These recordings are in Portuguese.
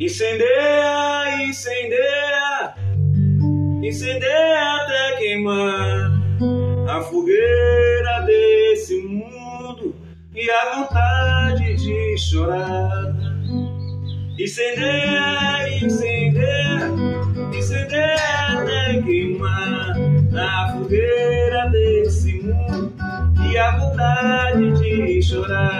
Incendeia, incendeia, incendeia até queimar a fogueira desse mundo e a vontade de chorar. Incendeia, incendeia, incendeia até queimar a fogueira desse mundo e a vontade de chorar.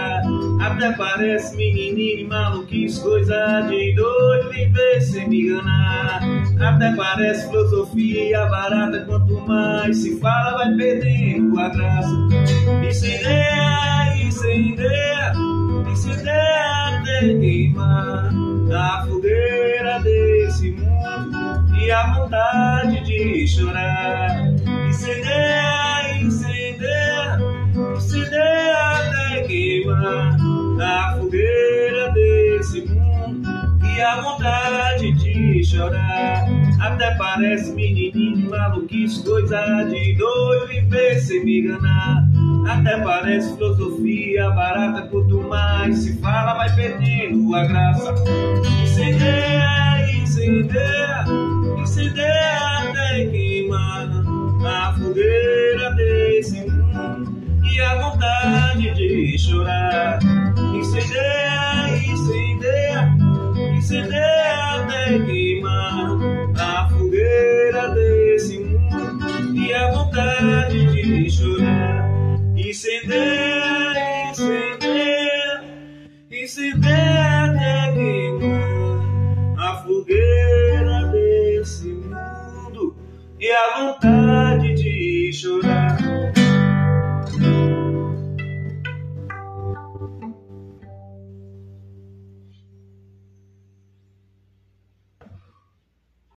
Até parece menininho maluquice, coisa de doido viver sem me enganar. Até parece filosofia barata, quanto mais se fala vai perdendo a graça. Incendeia, incendeia, incendeia até queimar a fogueira desse mundo e a vontade de chorar. Incendeia, incendeia, incendeia até queimar a fogueira desse mundo e a vontade de chorar. Até parece menininho, maluquice, coisa de doido viver sem me enganar. Até parece filosofia barata, quanto mais se fala, vai perdendo a graça. Incendeia, incendeia, incendeia até queimar a fogueira desse mundo e a vontade de chorar incendeia, incendeia, incendeia até queimar a fogueira desse mundo e a vontade de chorar. Incendeia, incendeia, incendeia até queimar a fogueira desse mundo e a vontade